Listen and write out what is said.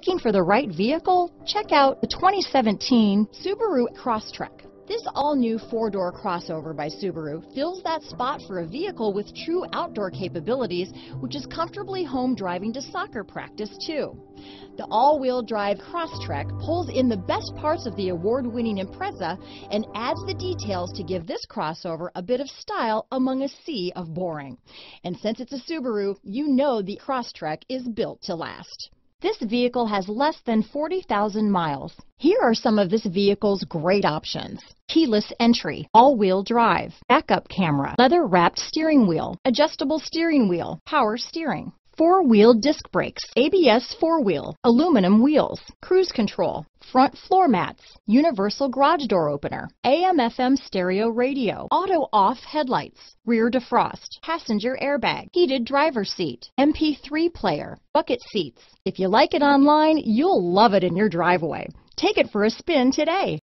Looking for the right vehicle? Check out the 2017 Subaru Crosstrek. This all-new four-door crossover by Subaru fills that spot for a vehicle with true outdoor capabilities, which is comfortably home driving to soccer practice too. The all-wheel drive Crosstrek pulls in the best parts of the award-winning Impreza and adds the details to give this crossover a bit of style among a sea of boring. And since it's a Subaru, you know the Crosstrek is built to last. This vehicle has less than 40,000 miles. Here are some of this vehicle's great options. Keyless entry, all-wheel drive, backup camera, leather-wrapped steering wheel, adjustable steering wheel, power steering, four-wheel disc brakes, ABS four-wheel, aluminum wheels, cruise control, front floor mats, universal garage door opener, AM FM stereo radio, auto off headlights, rear defrost, passenger airbag, heated driver seat, MP3 player, bucket seats. If you like it online, you'll love it in your driveway. Take it for a spin today.